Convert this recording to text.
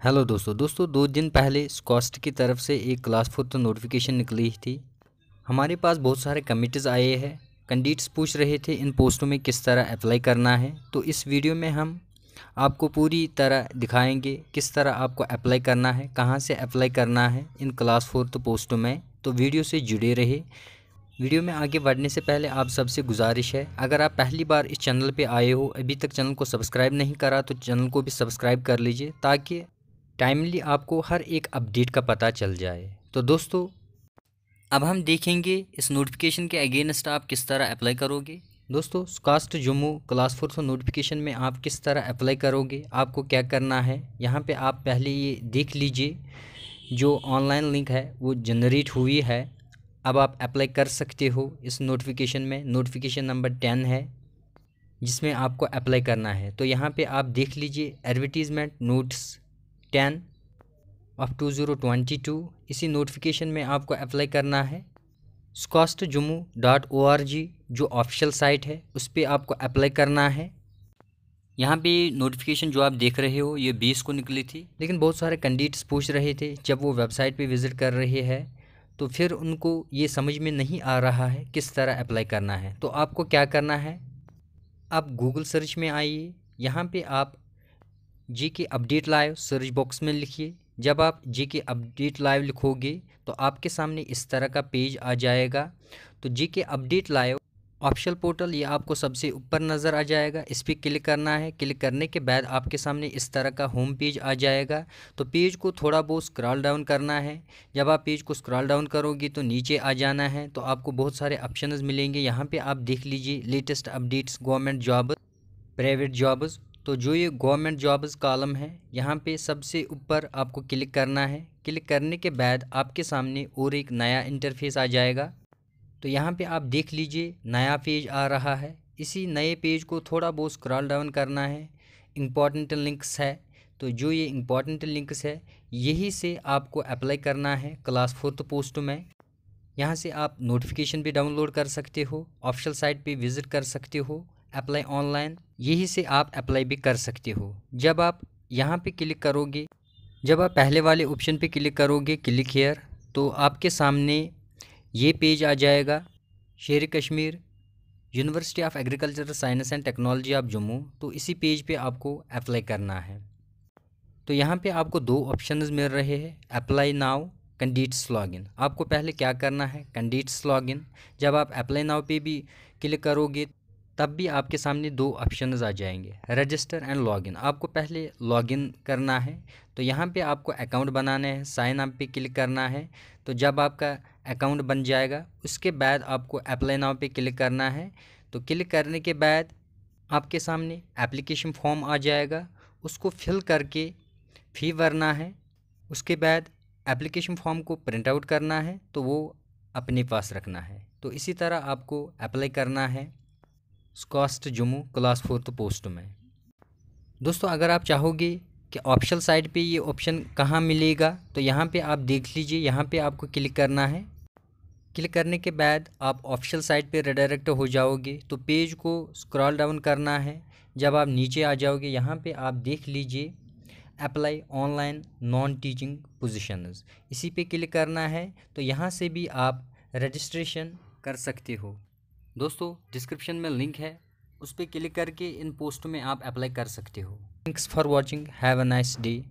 Hello दोस्तों दोस्तों, दो दिन पहले स्कॉस्ट की तरफ़ से एक क्लास फोर्थ नोटिफिकेशन निकली थी। हमारे पास बहुत सारे कमिटीज़ आए हैं। कैंडिडेट्स पूछ रहे थे, इन पोस्टों में किस तरह अप्लाई करना है? तो इस वीडियो में हम आपको पूरी तरह दिखाएँगे किस तरह आपको अप्लाई करना है, कहाँ से अप्लाई करना है इन क्लास फोर्थ पोस्टों में। तो वीडियो से जुड़े रहे। वीडियो में आगे बढ़ने से पहले आप सबसे गुजारिश है, अगर आप पहली बार इस चैनल पे आए हो, अभी तक चैनल को सब्सक्राइब नहीं करा तो चैनल को भी सब्सक्राइब कर लीजिए ताकि टाइमली आपको हर एक अपडेट का पता चल जाए। तो दोस्तों, अब हम देखेंगे इस नोटिफिकेशन के अगेंस्ट आप किस तरह अप्लाई करोगे। दोस्तों कास्ट जम्मू क्लास फोर्थ नोटिफिकेशन में आप किस तरह अप्लाई करोगे, आपको क्या करना है, यहाँ पे आप पहले ये देख लीजिए, जो ऑनलाइन लिंक है, वो जनरेट हुई है। अब आप अप्लाई कर सकते हो इस नोटिफिकेशन में। नोटिफिकेशन नंबर टेन है, जिसमें आपको अप्लाई करना है। तो यहाँ पे आप देख लीजिए advertisement notes ten of two zero twenty two इसी नोटिफिकेशन में आपको अप्लाई करना है। SKUAST Jammu dot O R G जो ऑफिशियल साइट है, उस पर आपको अप्लाई करना है। यहाँ पे नोटिफिकेशन जो आप देख रहे हो, ये बीस को निकली थी। लेकिन बहुत सारे कैंडिडेट्स पूछ रहे थे, जब वो वेबसाइट पे विज़िट कर रहे हैं तो फिर उनको ये समझ में नहीं आ रहा है किस तरह अप्लाई करना है। तो आपको क्या करना है? आप गूगल सर्च में आइए। यहाँ पे आप जी के अपडेट लाइव सर्च बॉक्स में लिखिए। जब आप जी के अपडेट लाइव लिखोगे तो आपके सामने इस तरह का पेज आ जाएगा। तो जी के अपडेट लाइव ऑप्शनल पोर्टल ये आपको सबसे ऊपर नज़र आ जाएगा। इस पर क्लिक करना है। क्लिक करने के बाद आपके सामने इस तरह का होम पेज आ जाएगा। तो पेज को थोड़ा बहुत स्क्रॉल डाउन करना है। जब आप पेज को स्क्रॉल डाउन करोगे तो नीचे आ जाना है। तो आपको बहुत सारे ऑप्शन मिलेंगे। यहाँ पर आप देख लीजिए, latest updates, government job private jobs तो जो ये गवर्नमेंट जॉब्स कॉलम है, यहाँ पे सबसे ऊपर आपको क्लिक करना है। क्लिक करने के बाद आपके सामने और एक नया इंटरफेस आ जाएगा। तो यहाँ पे आप देख लीजिए, नया पेज आ रहा है। इसी नए पेज को थोड़ा बहुत स्क्रॉल डाउन करना है। इंपॉर्टेंट लिंक्स है। तो जो ये इंपॉर्टेंट लिंक्स है, यही से आपको अप्लाई करना है क्लास फोर्थ पोस्ट में। यहाँ से आप नोटिफिकेशन भी डाउनलोड कर सकते हो, ऑफिशियल साइट पे विज़िट कर सकते हो। अप्लाई ऑनलाइन, यही से आप अप्लाई भी कर सकते हो। जब आप यहाँ पे क्लिक करोगे, जब आप पहले वाले ऑप्शन पे क्लिक करोगे, क्लिक हेयर तो आपके सामने ये पेज आ जाएगा, Sher Kashmir university of agriculture science and technology of Jammu तो इसी पेज पे आपको अप्लाई करना है। तो यहाँ पे आपको दो ऑप्शंस मिल रहे हैं, अप्लाई नाउ कैंडिडेट्स लॉगिन आपको पहले क्या करना है कैंडिडेट्स लॉगिन जब आप अप्लाई नाउ पे भी क्लिक करोगे तब भी आपके सामने दो ऑप्शन आ जाएँगे रजिस्टर एंड लॉगिन आपको पहले लॉगिन करना है तो यहाँ पे आपको अकाउंट बनाना है साइन अप पे क्लिक करना है तो जब आपका अकाउंट बन जाएगा, उसके बाद आपको अप्लाई नाव पे क्लिक करना है तो क्लिक करने के बाद आपके सामने एप्लीकेशन फॉर्म आ जाएगा, उसको फिल करके फ़ी भरना है, उसके बाद एप्लीकेशन फॉर्म को प्रिंट आउट करना है तो वो अपने पास रखना है। तो इसी तरह आपको अप्लाई करना है। SKUAST Jammu class fourth post में। दोस्तों, अगर आप चाहोगे कि ऑप्शनल साइड पे ये ऑप्शन कहाँ मिलेगा तो यहाँ पे आप देख लीजिए, यहाँ पे आपको क्लिक करना है। क्लिक करने के बाद आप ऑफिशियल साइट पे रिडायरेक्ट हो जाओगे तो पेज को स्क्रॉल डाउन करना है। जब आप नीचे आ जाओगे, यहाँ पे आप देख लीजिए apply online non teaching positions इसी पे क्लिक करना है तो यहाँ से भी आप रजिस्ट्रेशन कर सकते हो। दोस्तों डिस्क्रिप्शन में लिंक है। उस पर क्लिक करके इन पोस्ट में आप अप्लाई कर सकते हो। Thanks for watching have a nice day